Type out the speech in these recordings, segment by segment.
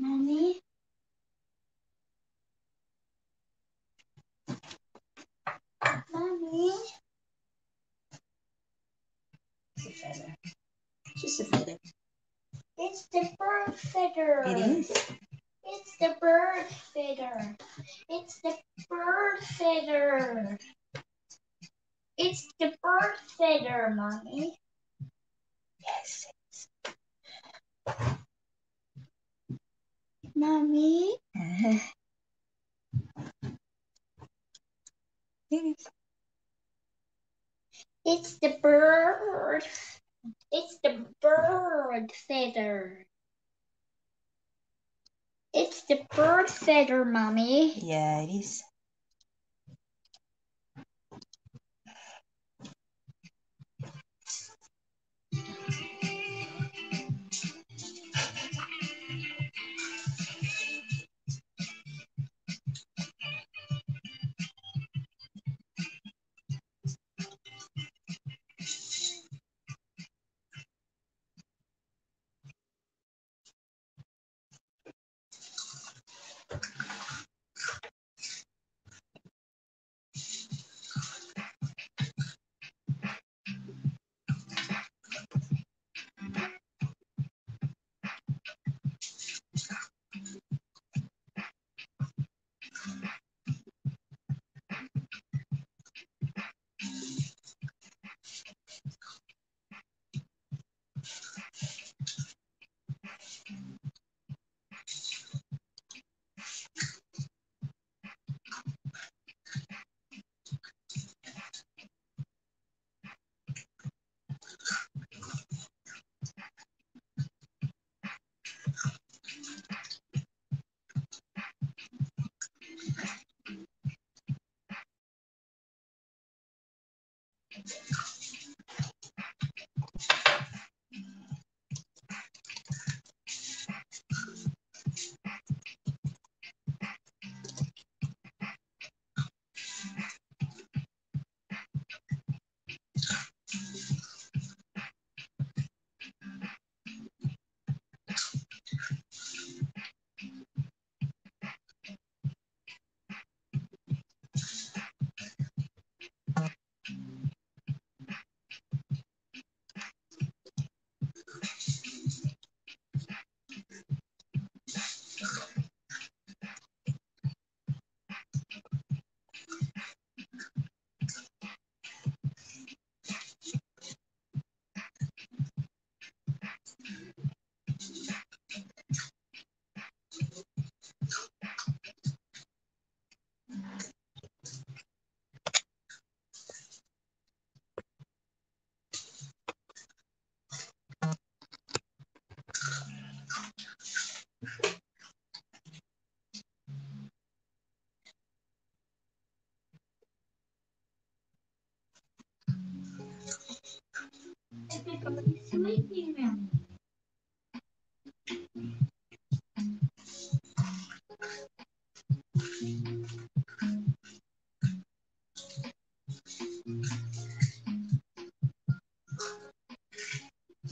Mommy? Mommy? It's a feather. Just a feather. It's the bird feather. It is. It's the bird feather. It's the bird feather. It's the bird feather, Mommy. Yes. Mommy? It's the bird. It's the bird feather. It's the bird feather, Mommy. Yeah, it is.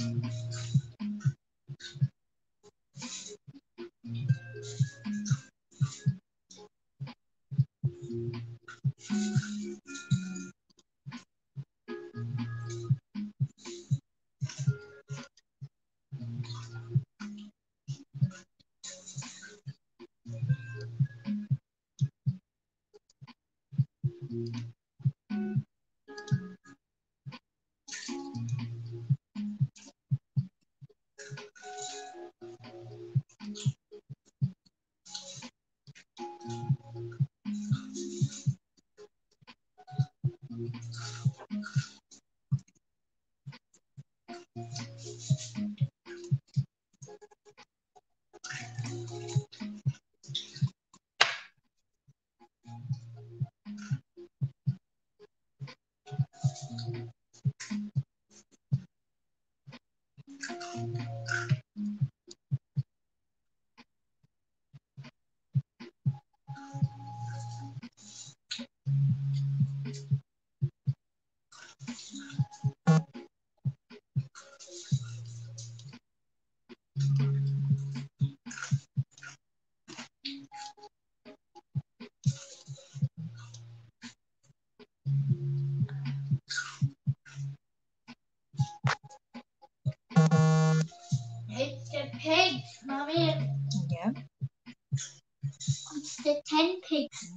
Mm-hmm. pigs, mommy. Yeah. It's the ten pigs.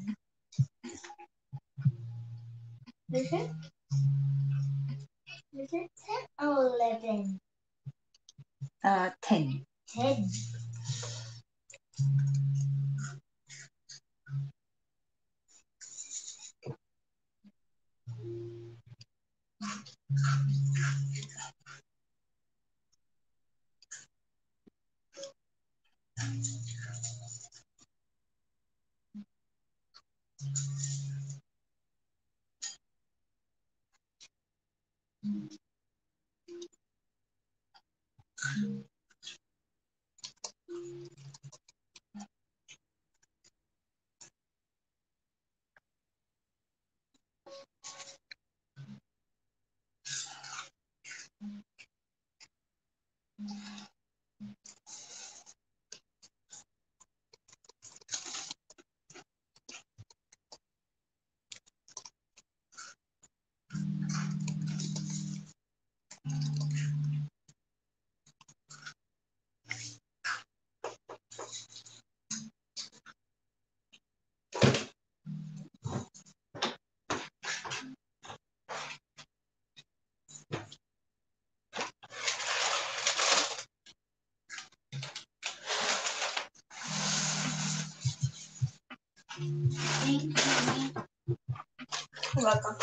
Okay. हुआ था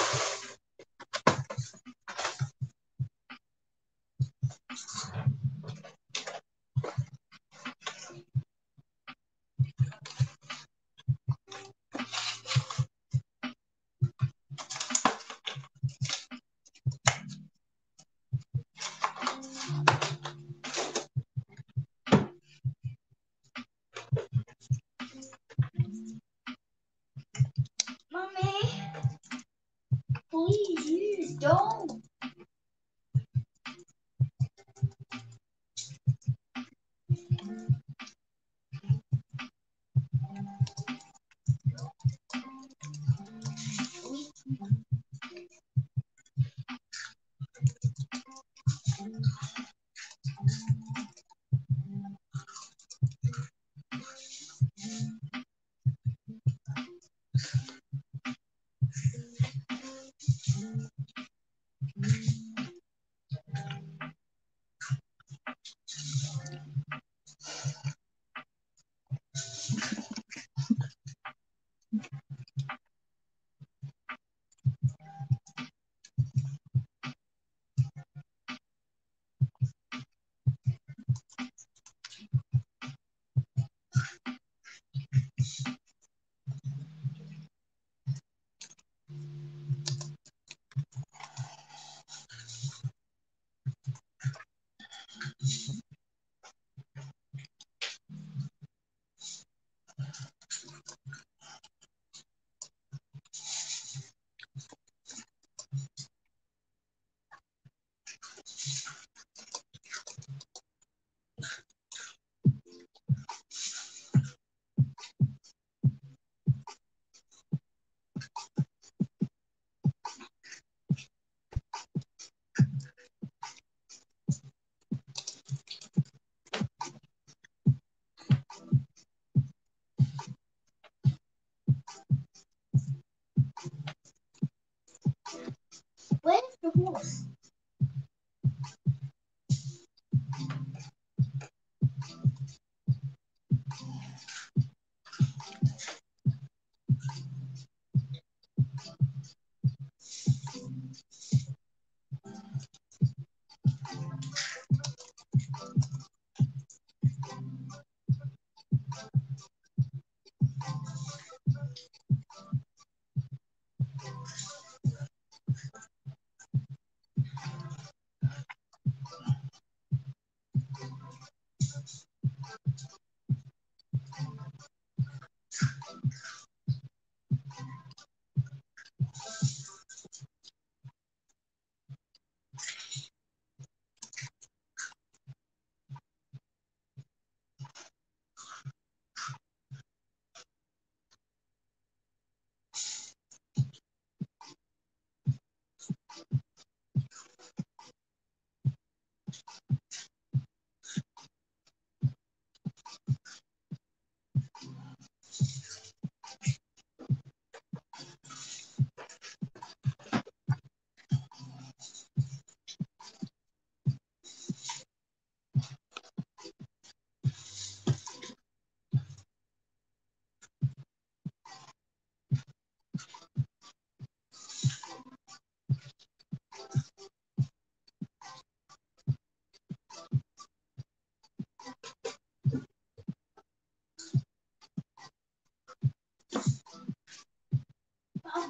Nossa.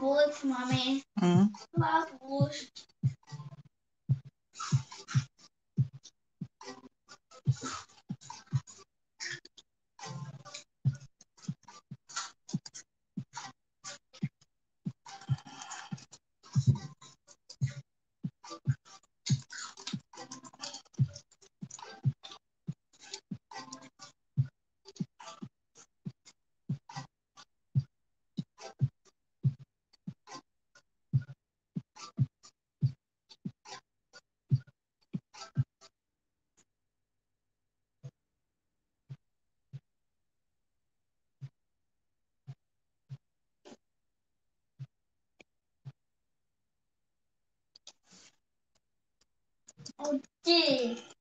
The horse? have bullets, mommy.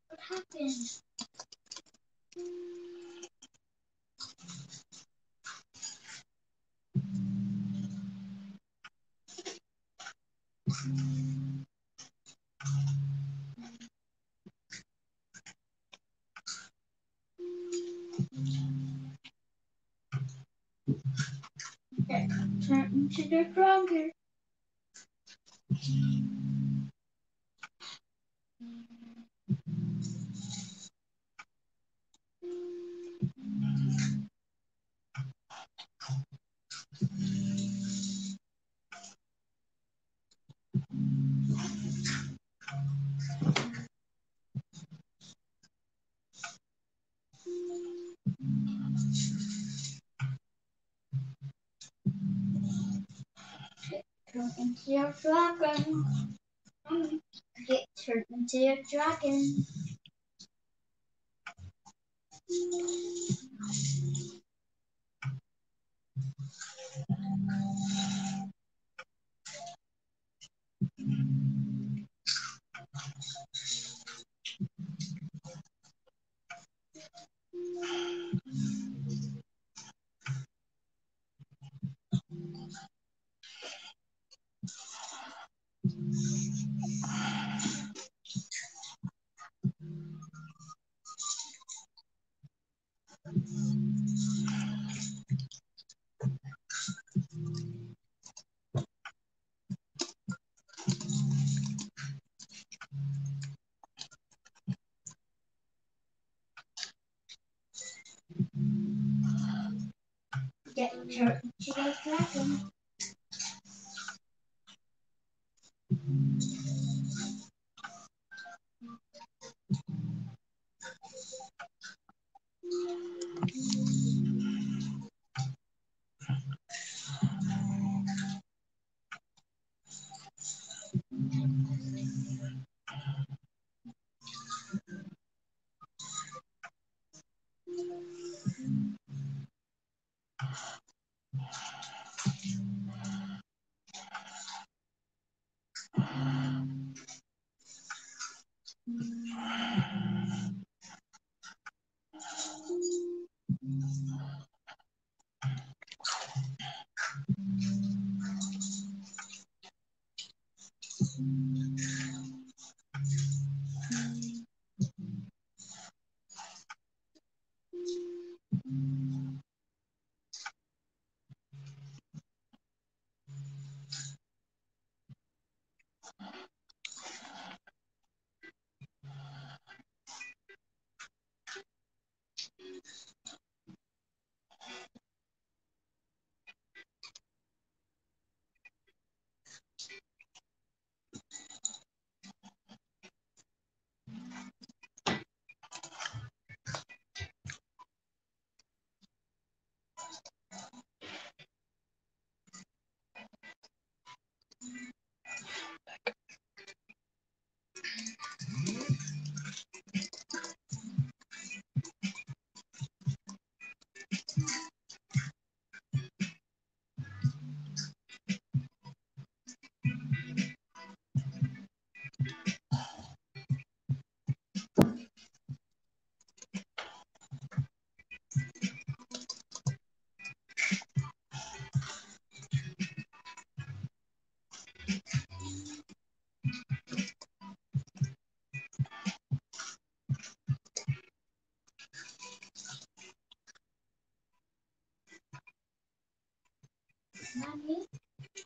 What happened? Your dragon. Get turned into your dragon.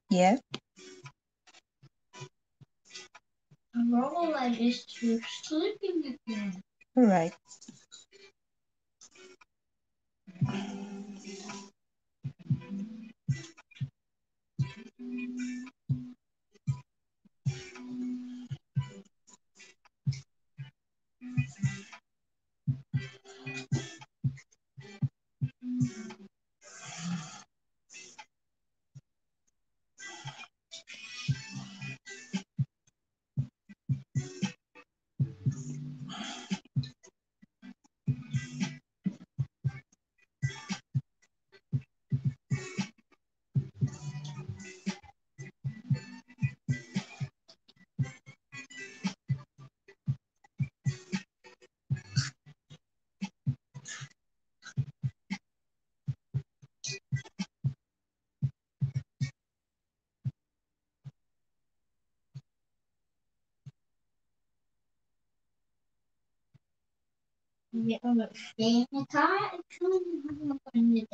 Yeah. Roll is sleeping again. Right. All right. Ja, maar tegen elkaar en toen in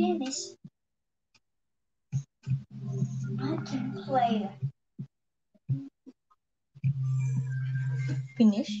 Finish. I can play. Finish.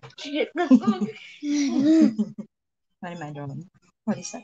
What am I drawing? What is that?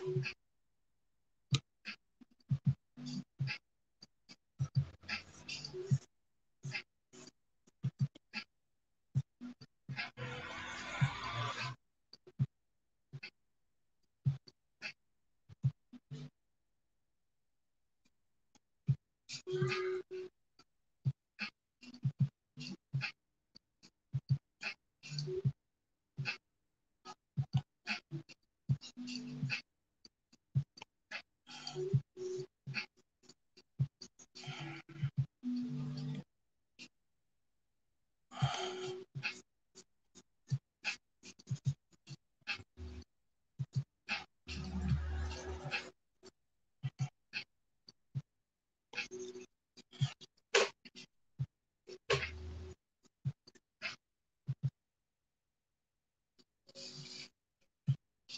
What do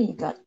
you got? Hello.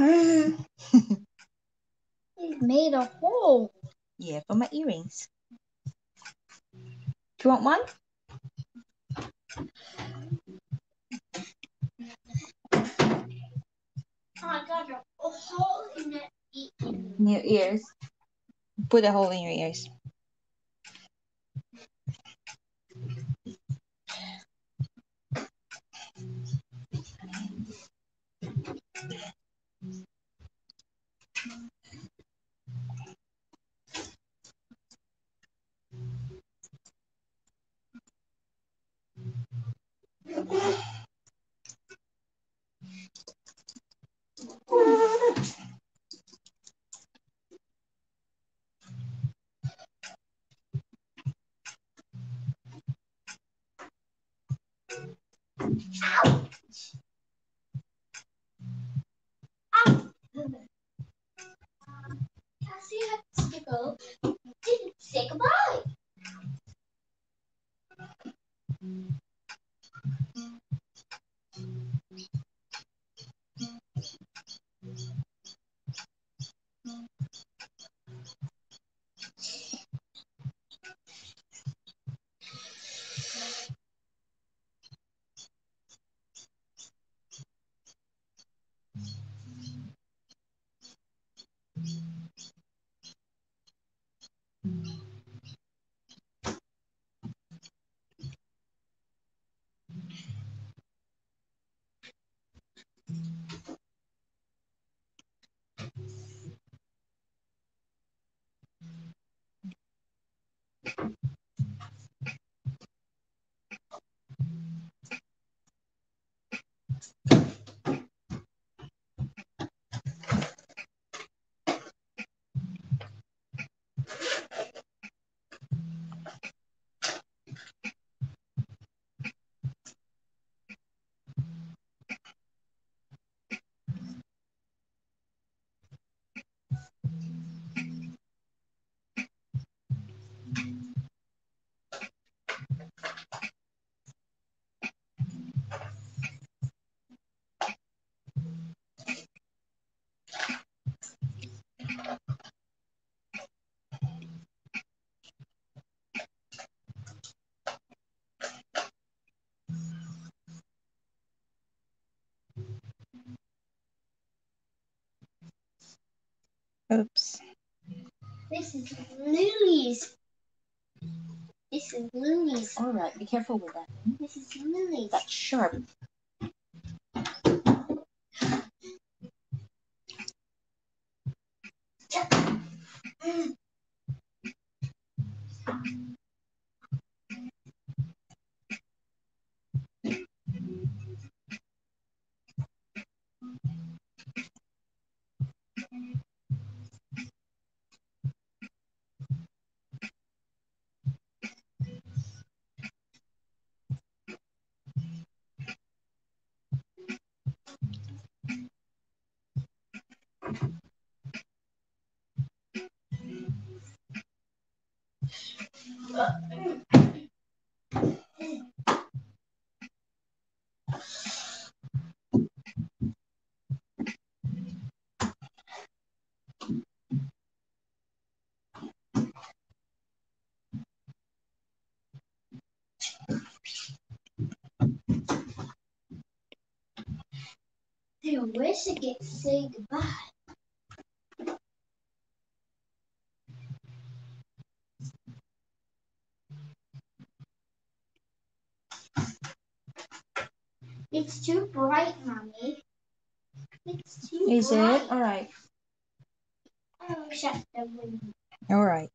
It made a hole. yeah, for my earrings. Do you want one? Oh, I got a hole in it. In your ears. Put a hole in your ears. Lily's. This is Lily's. All right, be careful with that. This is Lily's. That's sharp. I wish I could say goodbye. It's too bright, mommy. It's too Is it? All right. Shut the window. All right.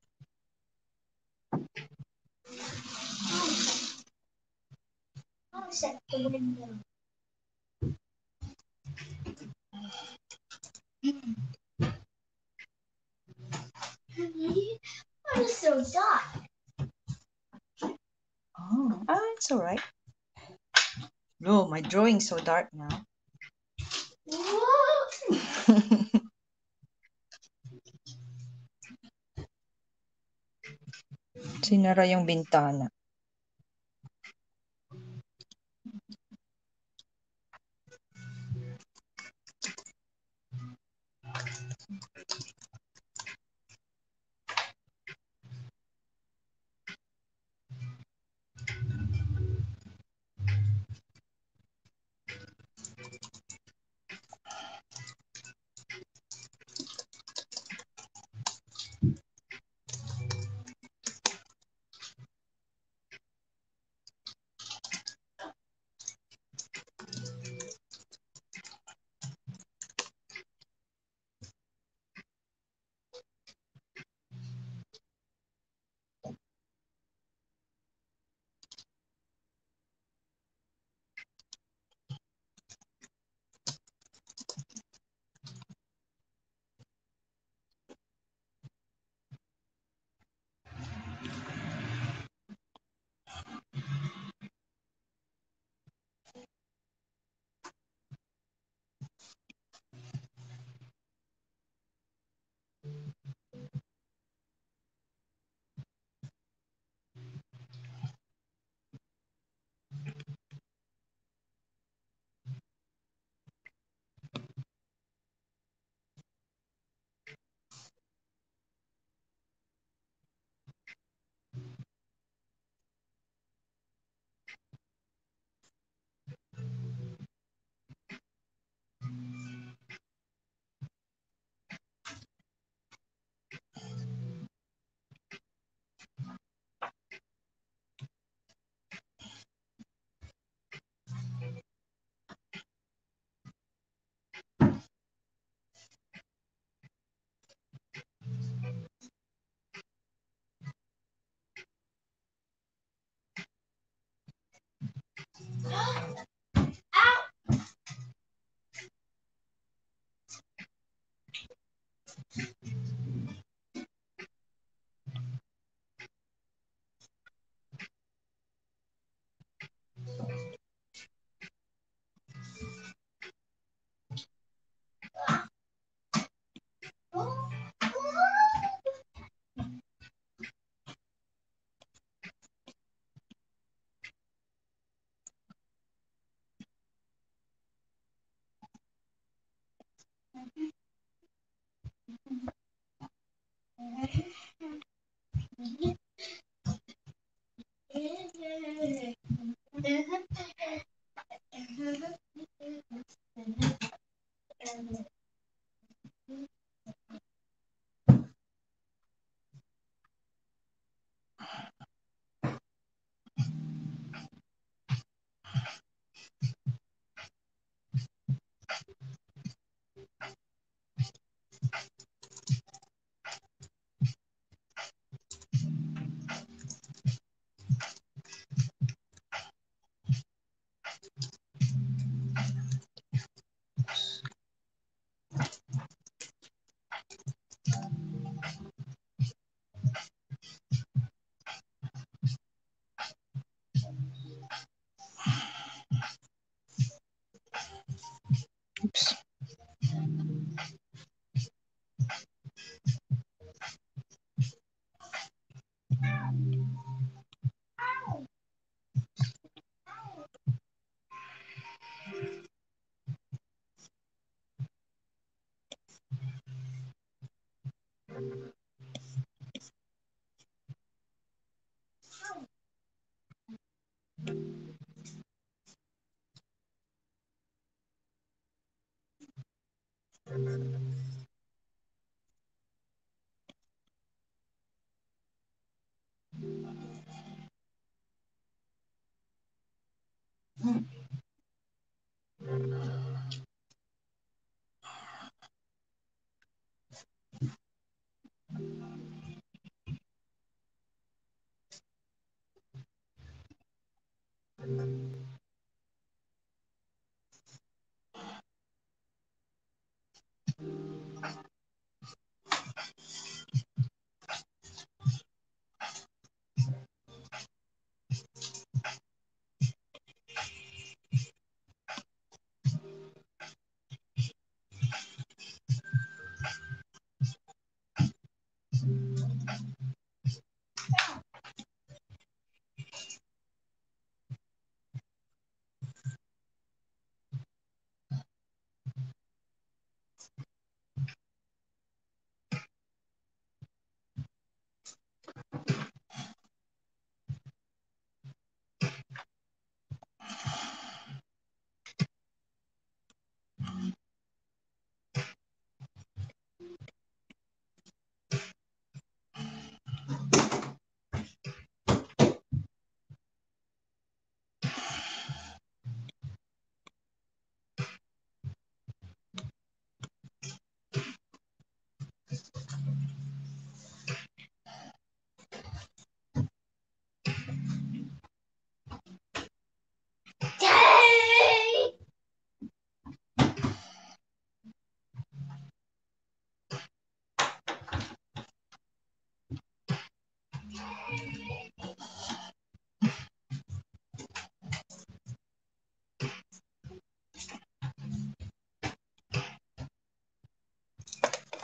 Shut the window. Mommy, What is so dark? Oh, oh, it's all right. No, my drawing's so dark now. na yung bintana.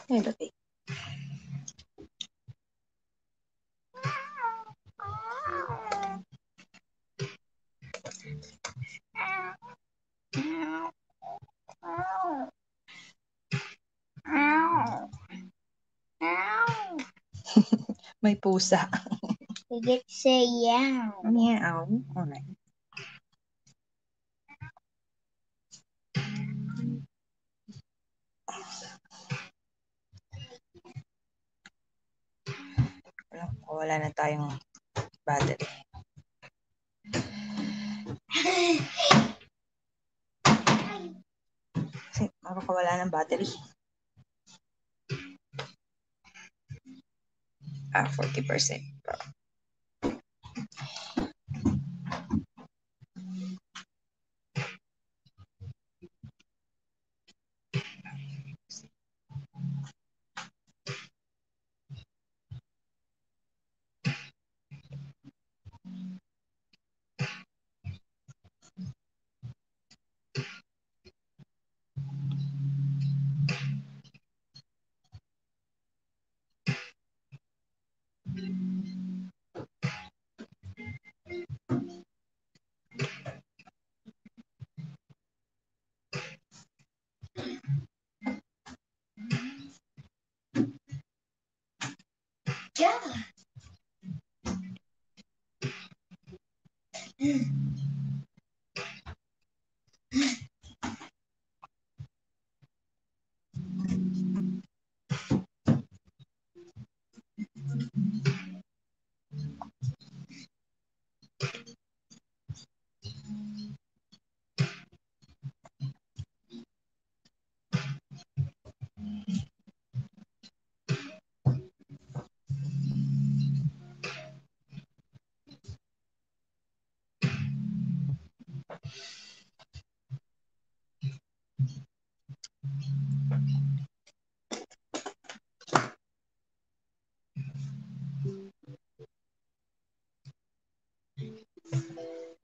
nha các vị May pusa. Did it say meow? Meow. Oh, nice. 40%.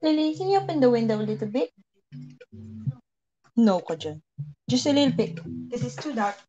Lily, can you open the window a little bit? No ka dyan. Just a little bit. Because it's too dark.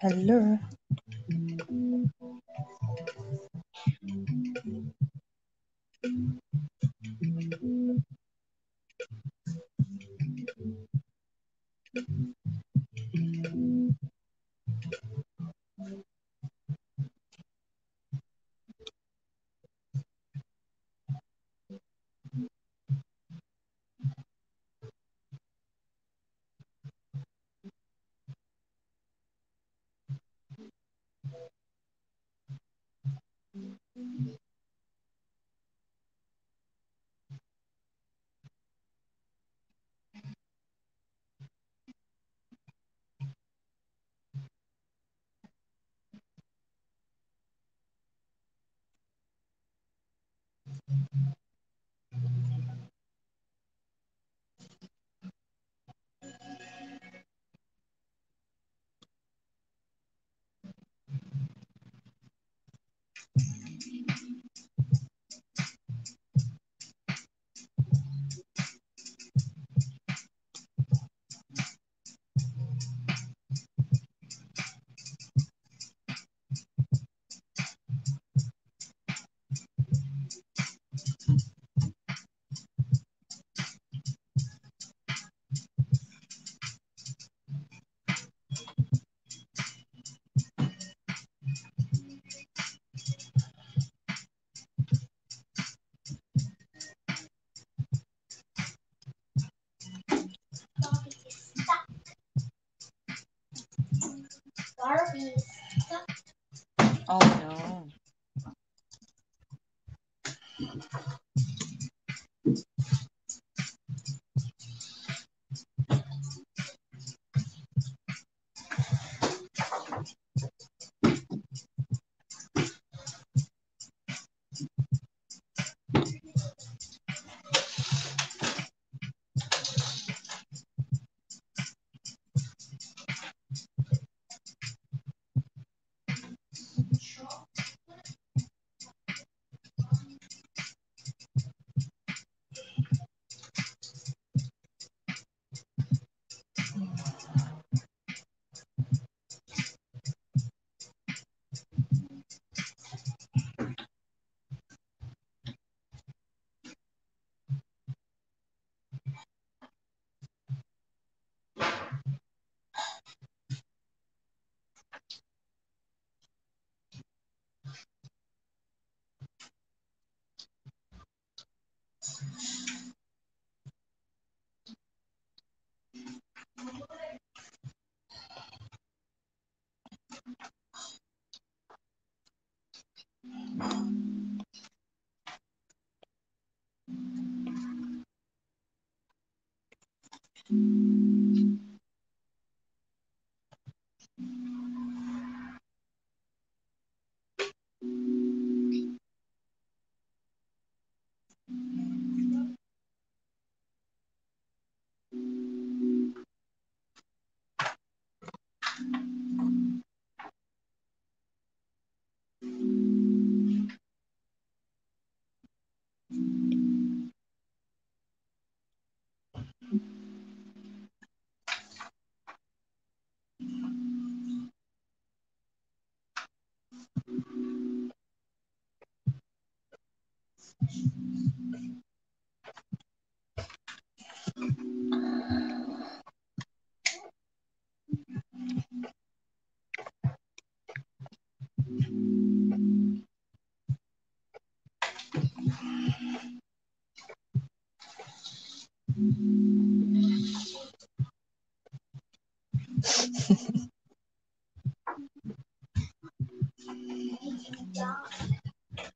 Hello. Thank you.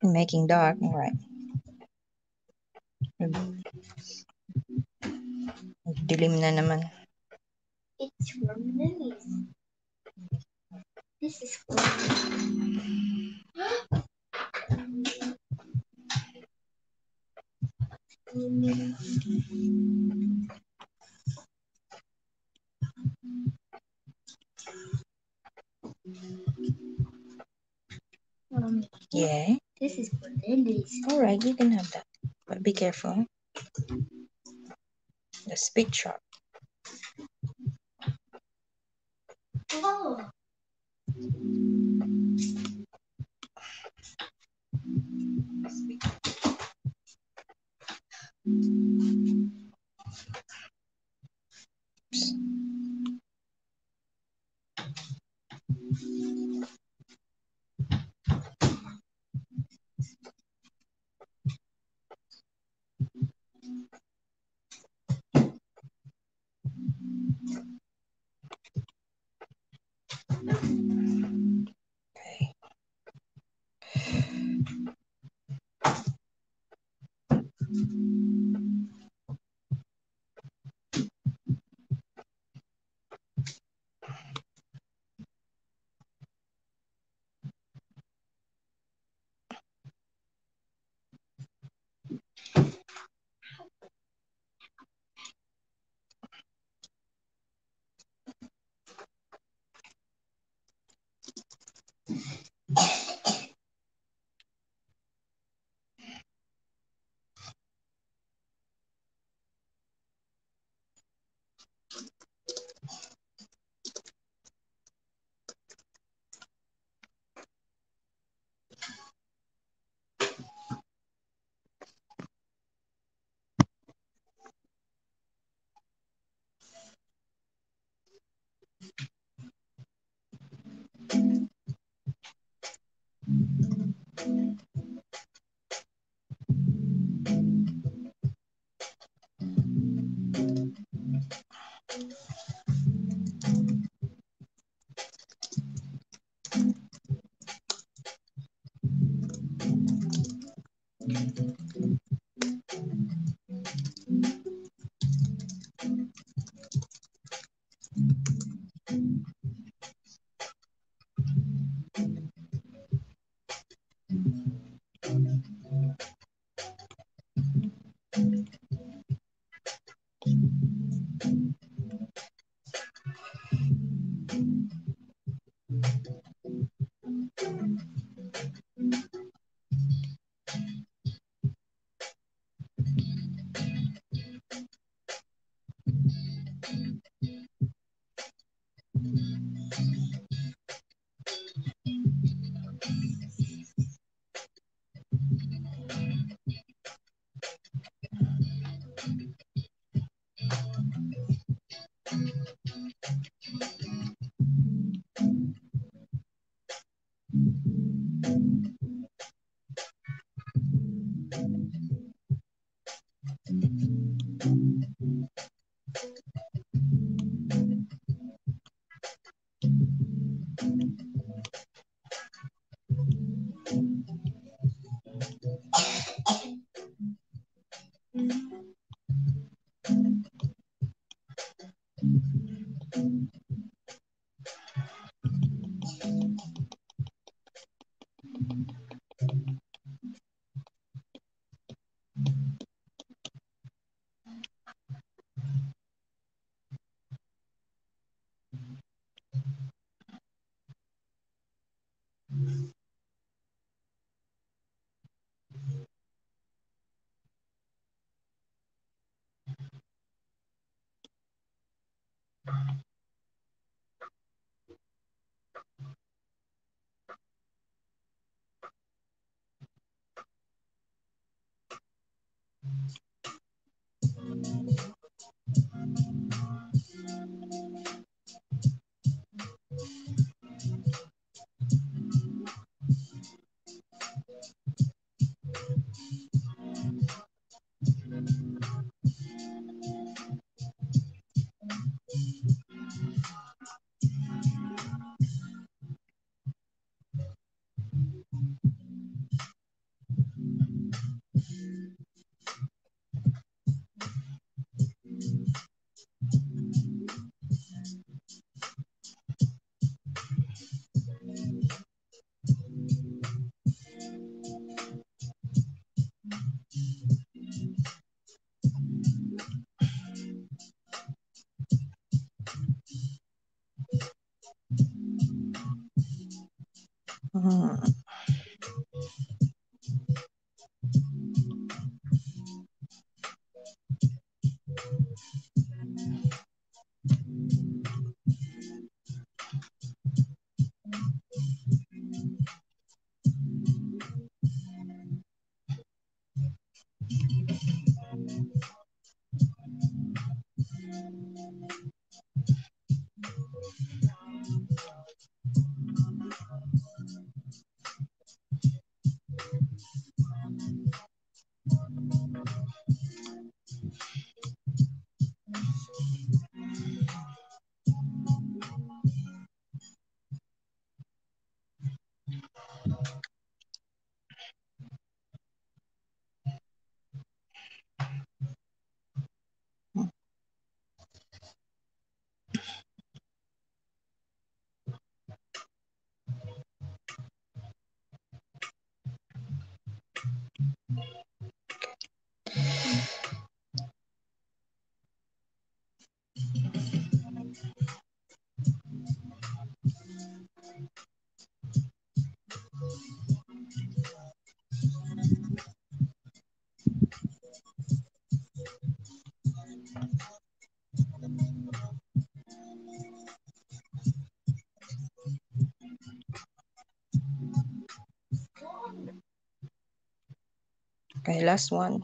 Making dark, all right. Dilim na naman. It's from Lily's. This is for um, Yeah. this is for Lily's. All right, you can have that. But be careful. The Hmm. Okay, last one.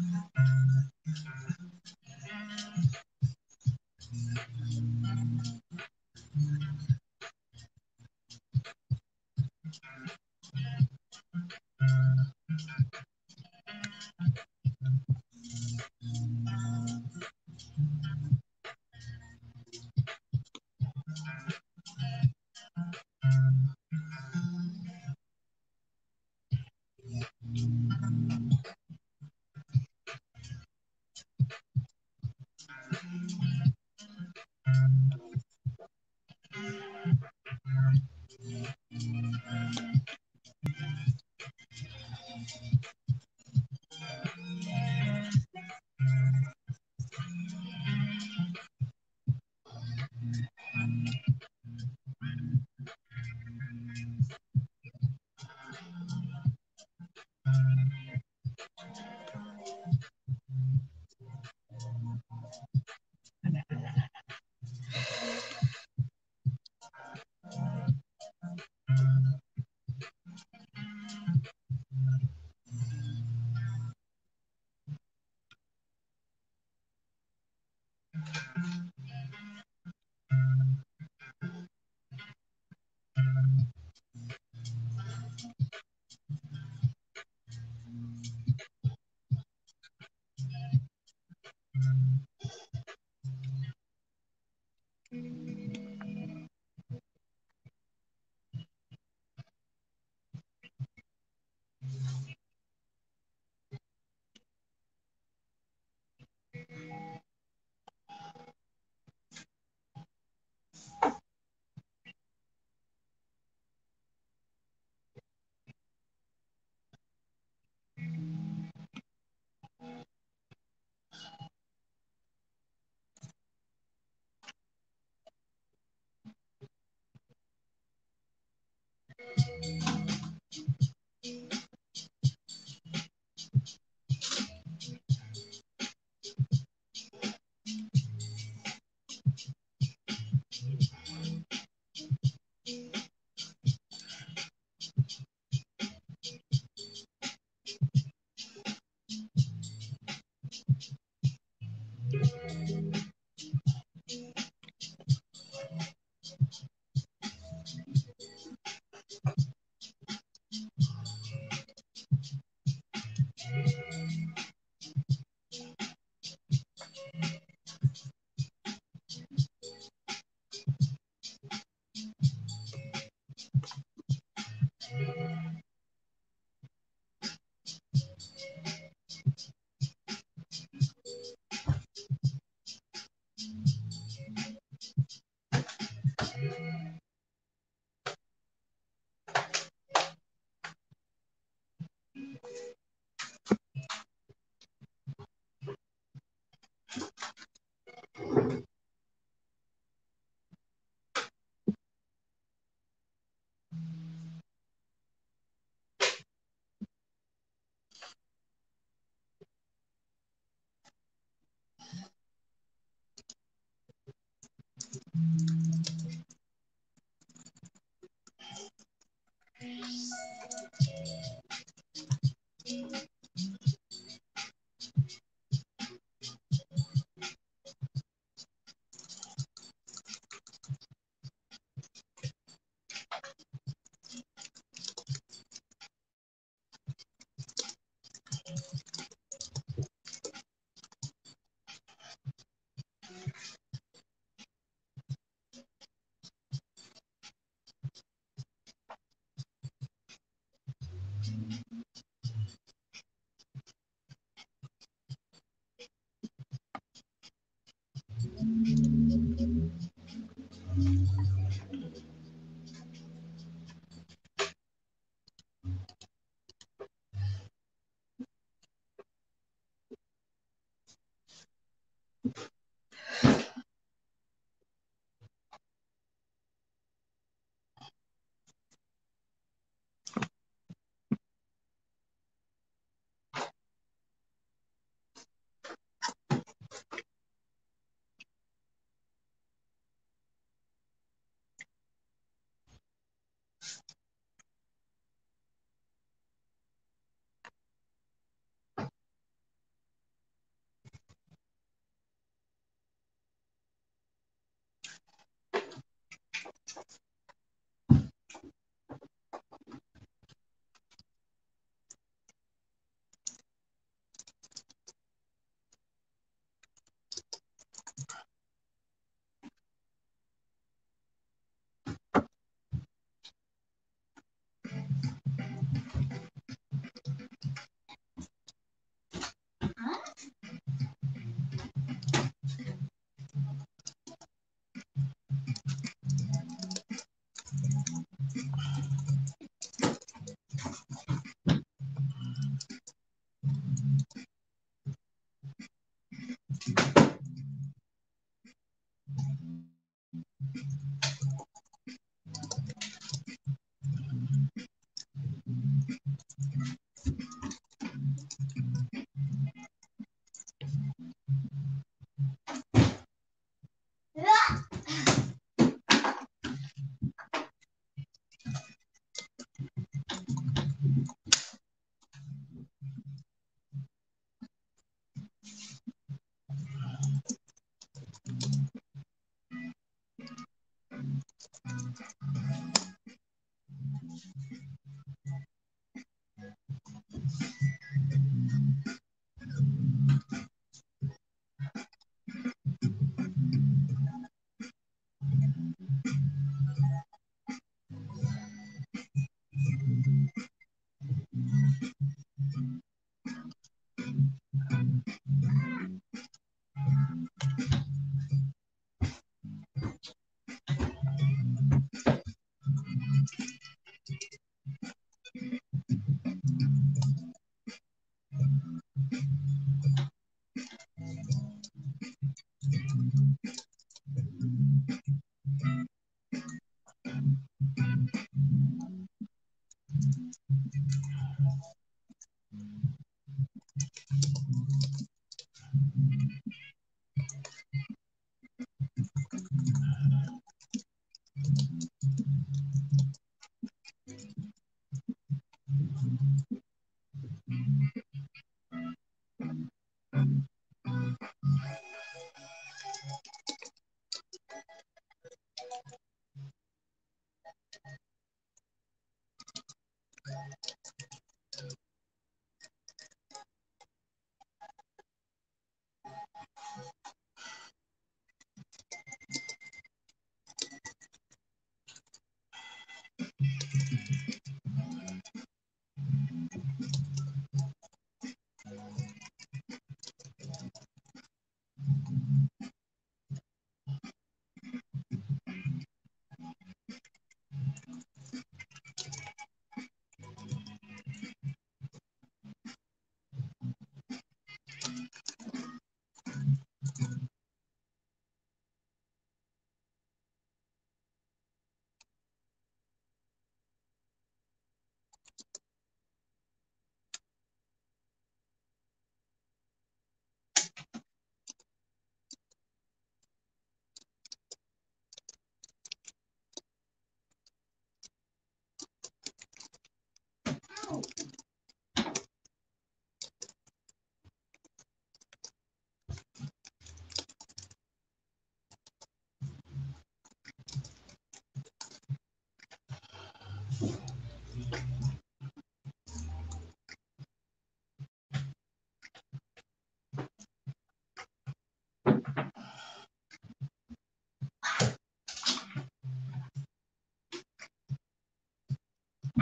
Mm-hmm.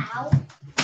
Na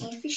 eating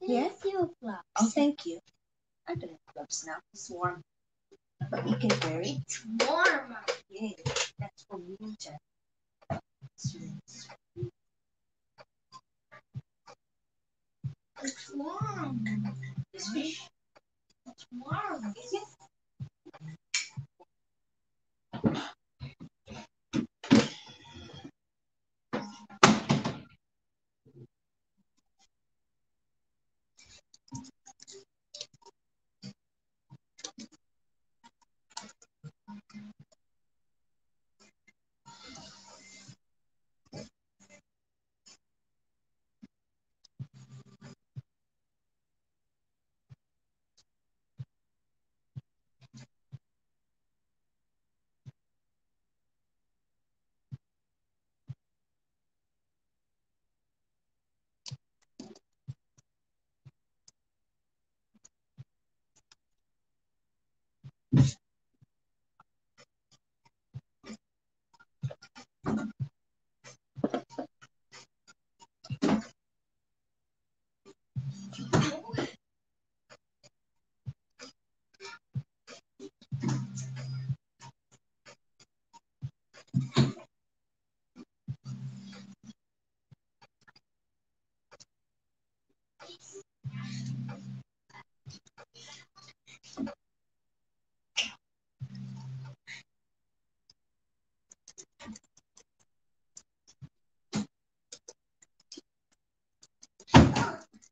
Yes, you flop. Oh, thank you. I don't have gloves now. It's warm. But you can wear it. It's warm. Yeah, that's for winter. It's warm. This fish. It's warm. Is it?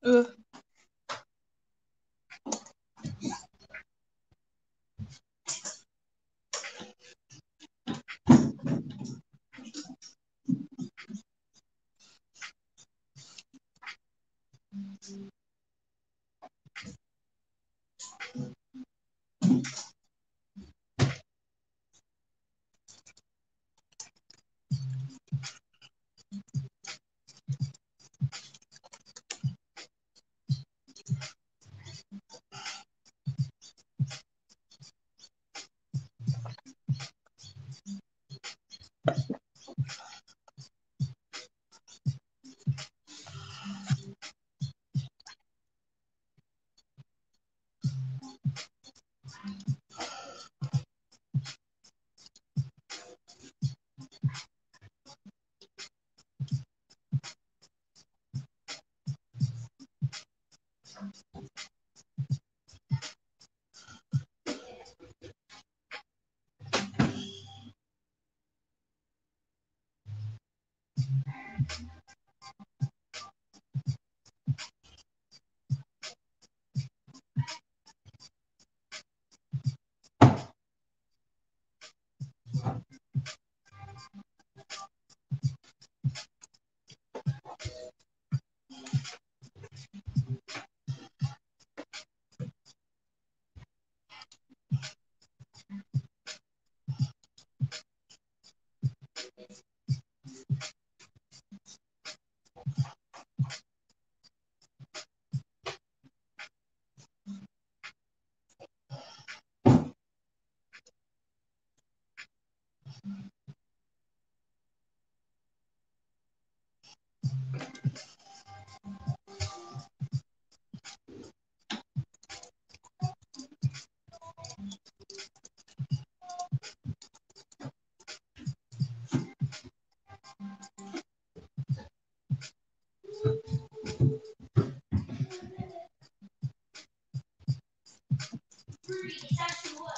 Ugh. free sexual.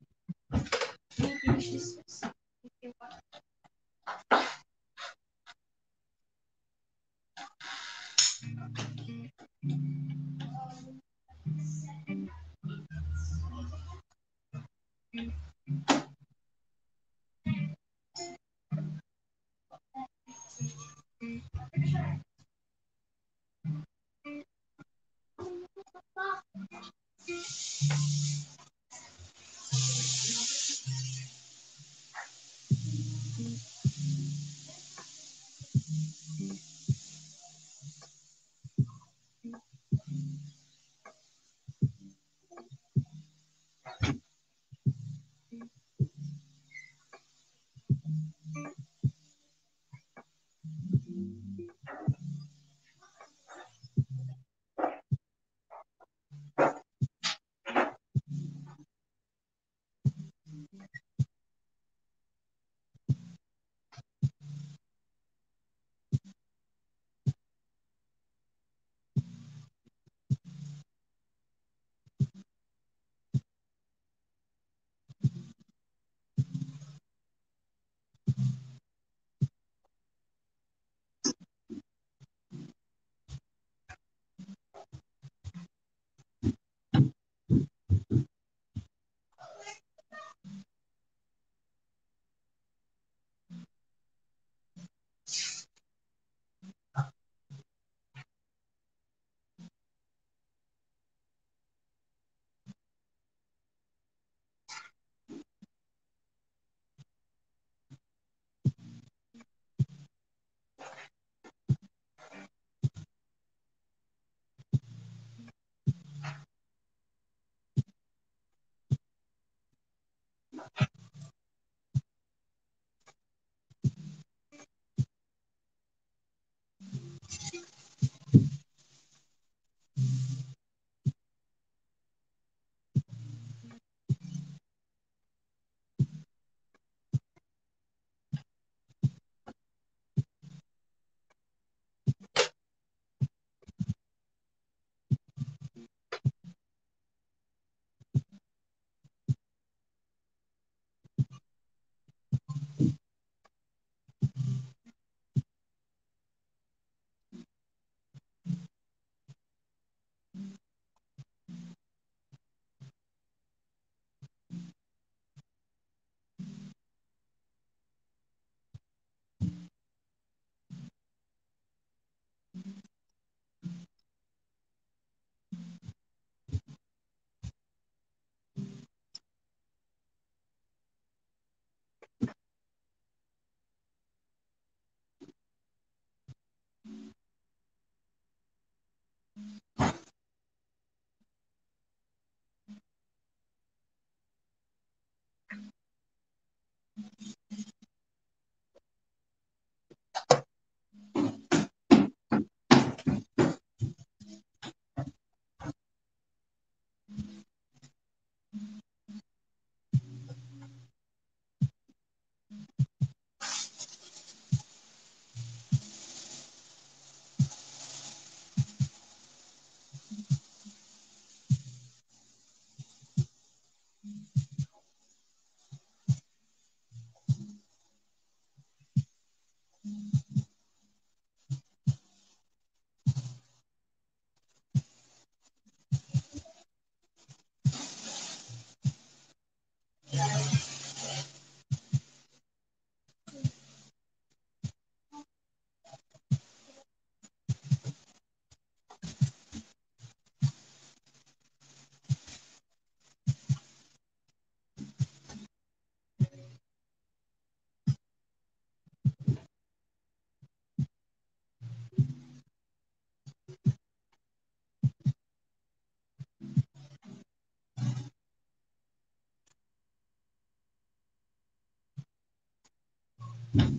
Thank mm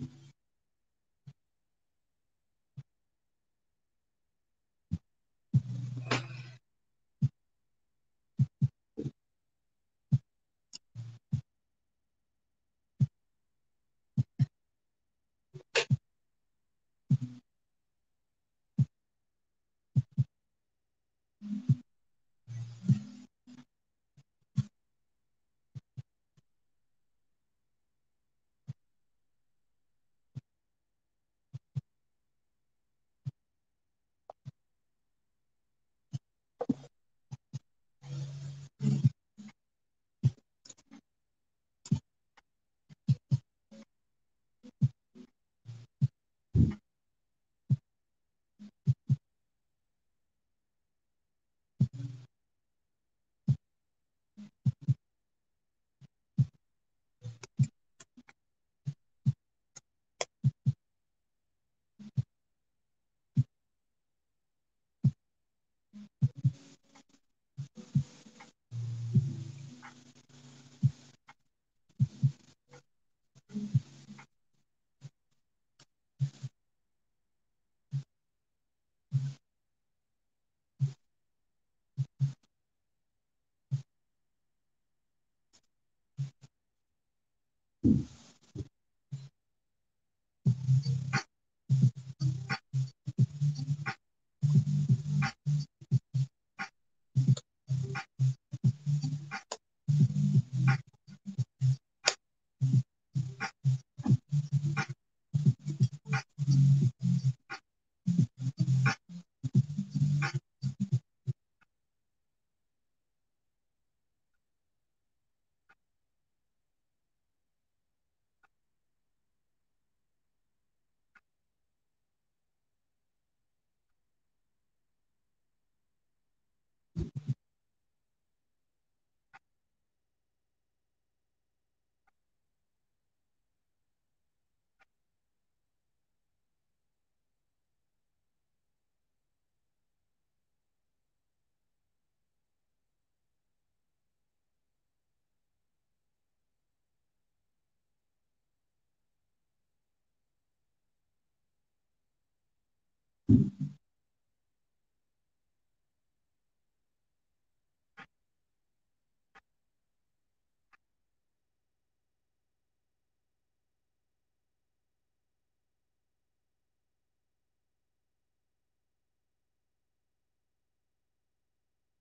-hmm. you.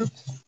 Oops.